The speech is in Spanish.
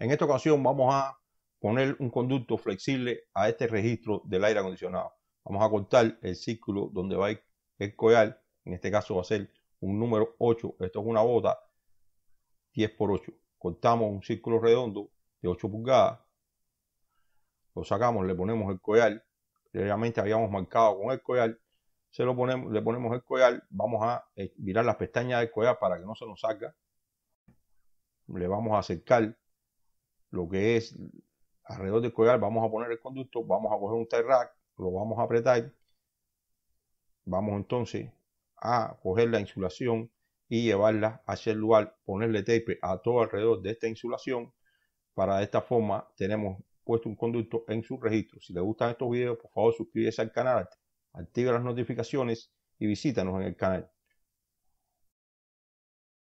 En esta ocasión vamos a poner un conducto flexible a este registro del aire acondicionado. Vamos a cortar el círculo donde va el collar, en este caso va a ser un número 8, esto es una bota 10 por 8. Cortamos un círculo redondo de 8 pulgadas, lo sacamos, le ponemos el collar, previamente habíamos marcado con el collar, se lo ponemos, le ponemos el collar, vamos a mirar las pestañas del collar para que no se nos salga, le vamos a acercar lo que es alrededor del collar, vamos a poner el conducto, vamos a coger un tie rack, lo vamos a apretar, vamos entonces a coger la insulación y llevarla hacia el lugar, ponerle tape a todo alrededor de esta insulación. Para de esta forma tenemos puesto un conducto en su registro. Si les gustan estos videos, por favor suscríbete al canal, activa las notificaciones y visítanos en el canal.